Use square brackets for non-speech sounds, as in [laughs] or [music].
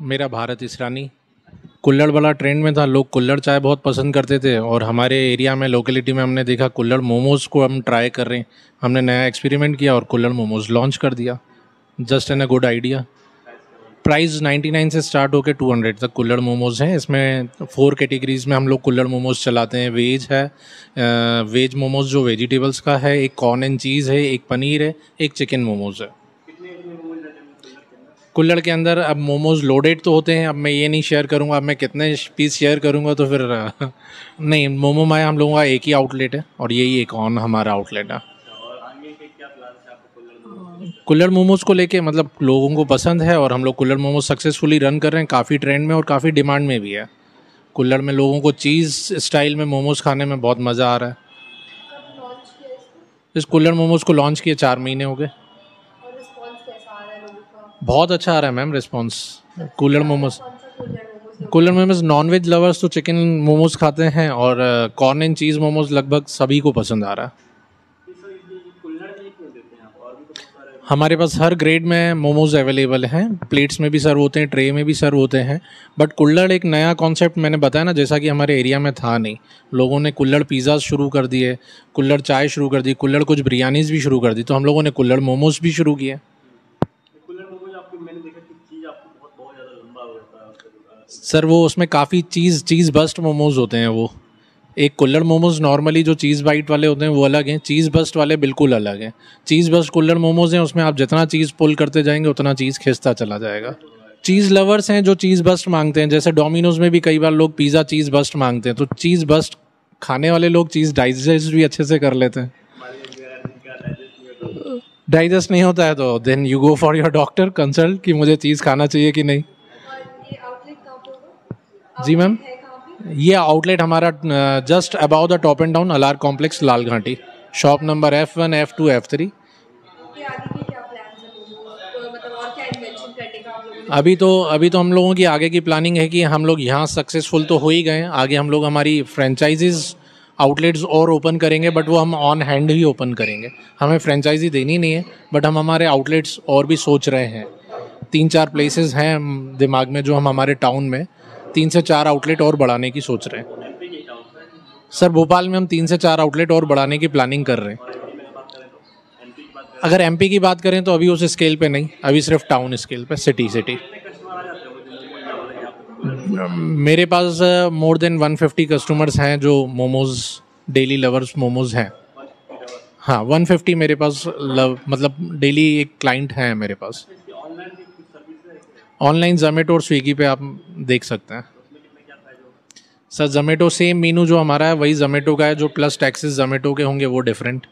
मेरा भारत इसरानी कुल्लड़ वाला ट्रेंड में था, लोग कुल्लड़ चाय बहुत पसंद करते थे और हमारे एरिया में लोकेलिटी में हमने देखा कुल्लड़ मोमोज़ को हम ट्राई कर रहे हैं। हमने नया एक्सपेरिमेंट किया और कुल्लड़ मोमोज़ लॉन्च कर दिया। Just an a good idea price 99 से स्टार्ट होकर 200 तक कुल्लड़ मोमोज़ हैं। इसमें फोर कैटेगरीज में हम लोग कुल्लड़ मोमोज़ चलाते हैं। वेज है वेज मोमोज़ जो वेजिटेबल्स का है, एक कॉर्न एंड चीज़ है, एक पनीर है, एक चिकन मोमोज़ है। कुल्लड़ के अंदर अब मोमोज लोडेड तो होते हैं, अब मैं ये नहीं शेयर करूँगा, अब मैं कितने पीस शेयर करूँगा तो फिर, [laughs] नहीं, मोमो माया हम लोगों का एक ही आउटलेट है, और यही एक ऑन हमारा आउटलेट है। कुल्लड़ मोमोज को लेके मतलब लोगों को पसंद है, और हम लोग कुल्लड़ मोमोज सक्सेसफुली रन कर रहे हैं, काफ़ी ट्रेंड में और काफ़ी डिमांड में भी है। कुल्लड़ में लोगों को चीज़ स्टाइल में मोमोज खाने में बहुत मज़ा आ रहा है। इस कुल्लड़ मोमोज को लॉन्च किए चार महीने हो गए। बहुत अच्छा आ रहा है ma'am response cooler momos cooler momos non veg lovers तो चिकन मोमोज खाते हैं और कॉर्न एंड चीज़ मोमोज लगभग सभी को पसंद आ रहा है। हमारे पास हर ग्रेड में मोमोज अवेलेबल हैं। प्लेट्स में भी सर्व होते हैं ट्रे में भी सर्व होते हैं। बट कुल्लड़ एक नया कॉन्सेप्ट मैंने बताया ना, जैसा कि हमारे एरिया में था नहीं। लोगों ने कुल्लड़ पिज़्ज़ा शुरू कर दिए कुल्लड़ चाय शुरू कर दी कुल्लड़ कुछ बिरयानीज भी शुरू कर दी तो हम लोगों ने कुल्लड़ मोमोज भी शुरू किए। सर, वो उसमें काफ़ी चीज़ चीज़ बस्ट मोमोज होते हैं वो। एक कुल्लड़ मोमोज नॉर्मली जो चीज़ बाइट वाले होते हैं वो अलग हैं। चीज़ बस्ट वाले बिल्कुल अलग हैं। चीज़ बस्ट कुल्लड़ मोमोज हैं, उसमें आप जितना चीज़ पुल करते जाएँगे, उतना चीज़ खिंचता चला जाएगा। चीज़ लवर्स हैं जो चीज़ बस्ट मांगते हैं। जैसे डोमिनोज में भी कई बार लोग पिज़्ज़ा चीज़ बस्ट मांगते हैं तो चीज़ बस्ट खाने वाले लोग चीज़ डाइजेस्ट भी अच्छे से कर लेते हैं। डाइजेस्ट नहीं होता है तो then you go for your doctor consult कि मुझे चीज़ खाना चाहिए कि नहीं। जी मैम ये आउटलेट हमारा just about the top and down Alar complex Lal Ghati shop number F one F two F three अभी तो अभी तो हम लोगों की आगे की प्लानिंग है कि हम लोग यहाँ सक्सेसफुल तो हो ही गए आगे हम लोग हमारी फ्रेंचाइजीज़ आउटलेट्स और ओपन करेंगे बट वो हम ऑन हैंड ही ओपन करेंगे। हमें फ्रेंचाइजी देनी नहीं है बट हम हमारे आउटलेट्स और भी सोच रहे हैं। तीन चार प्लेसेस हैं दिमाग में जो हम हमारे टाउन में, तीन से चार आउटलेट और बढ़ाने की सोच रहे हैं। सर, भोपाल में हम तीन से चार आउटलेट और बढ़ाने की प्लानिंग कर रहे हैं। अगर एमपी की बात करें तो अभी उस स्केल पे नहीं, अभी सिर्फ़ टाउन स्केल पे सिटी सिटी मेरे पास मोर देन 150 कस्टमर्स हैं जो मोमोज डेली लवर्स मोमोज हैं। हाँ 150 मेरे पास लव मतलब डेली एक क्लाइंट है मेरे पास। ऑनलाइन जोमेटो और स्विगी पे आप देख सकते हैं। सर जोमेटो सेम मीनू जो हमारा है, वही जोमेटो का है, जो प्लस टैक्सेस जोमेटो के होंगे, वो डिफरेंट